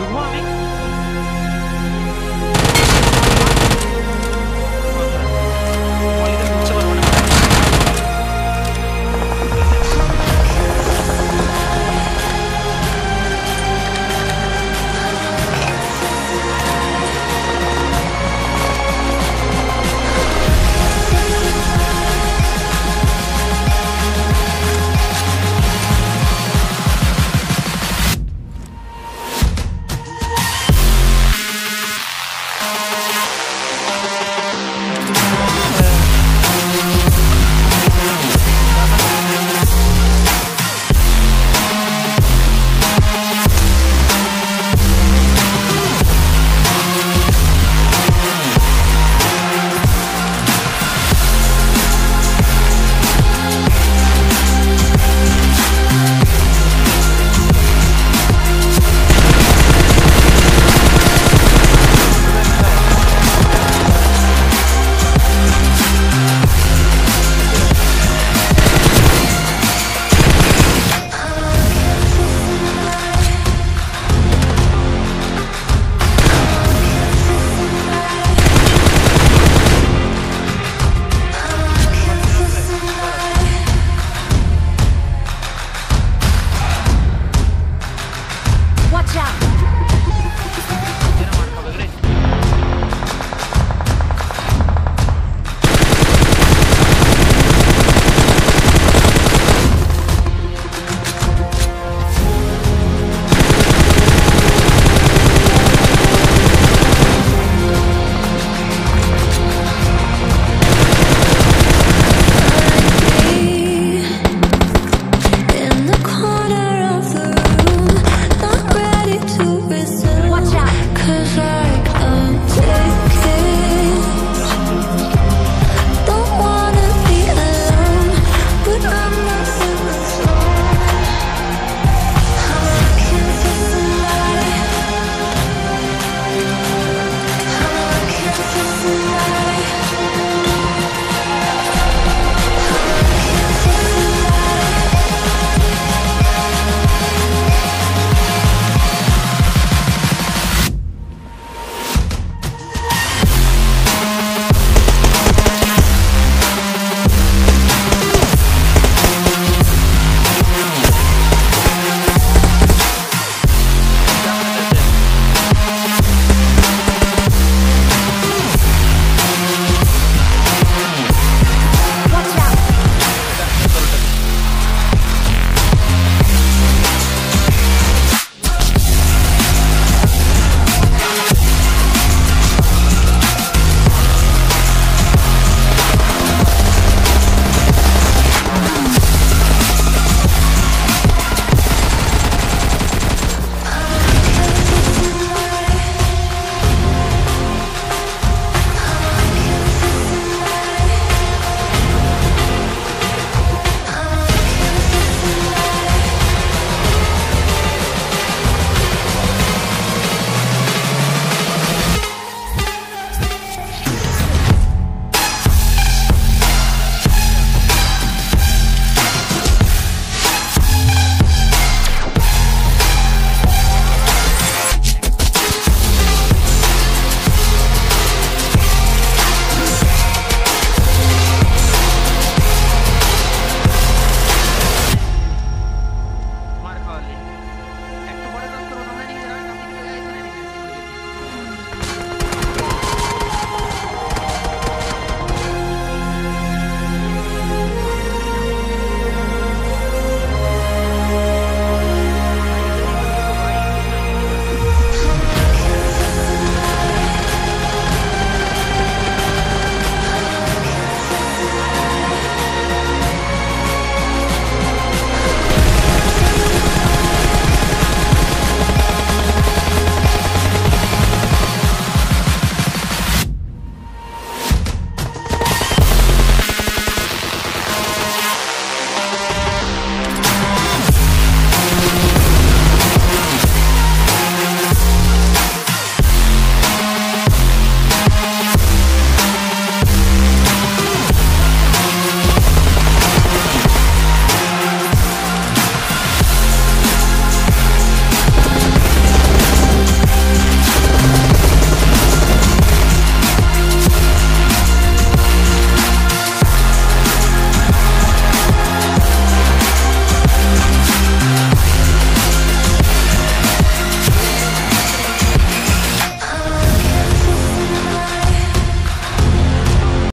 Good morning.